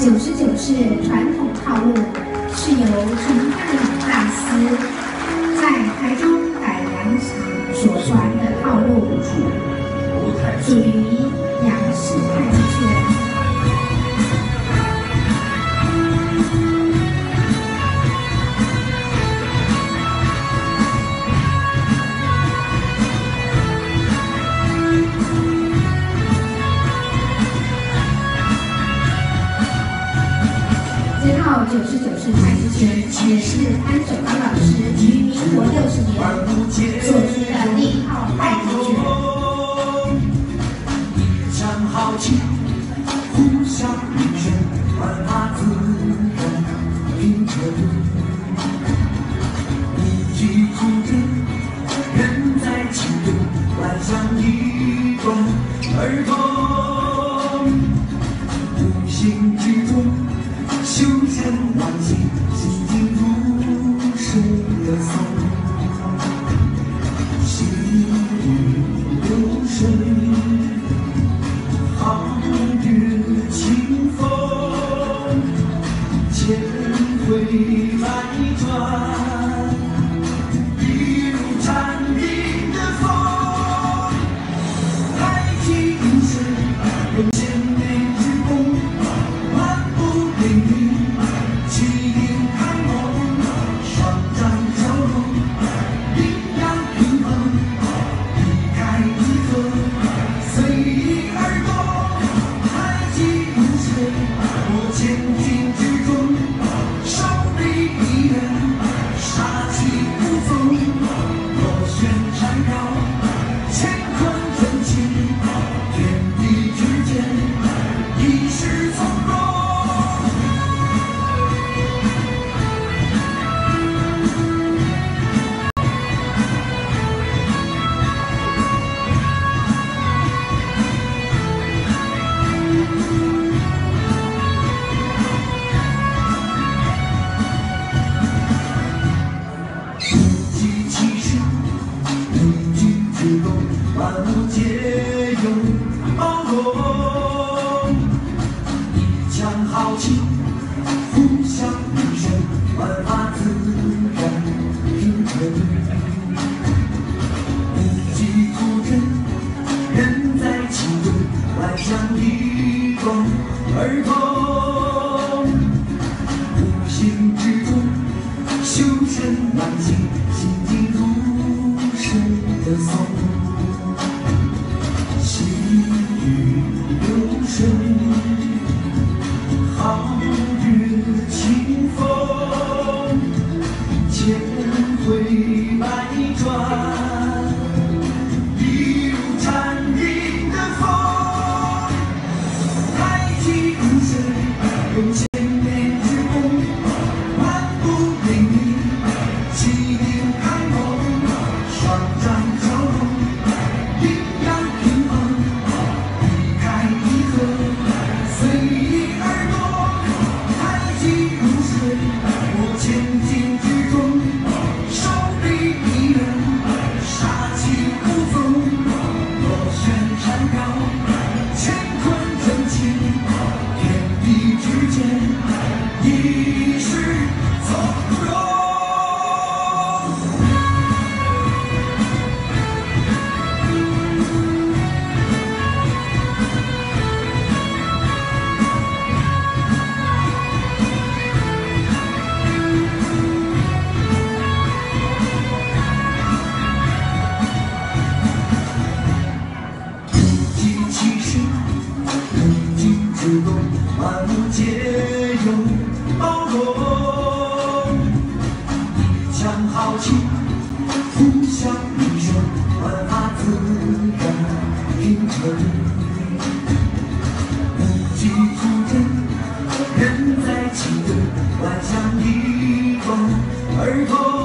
九十九式传统套路是由陈汉礼大师在台中改良时所传的套路，属于九十九式太极拳也是潘守刚老师于民国六十年所出的第一套太极拳。一腔豪气，互相应声，万法自然平衡。一举出阵，人在其中，万象一动而动，转，朝气，福相一生，万法自然生；一骑苦征，人在其中，万象一动而通。无形之中，修身养性，心静如水的松，细雨流水。you. home.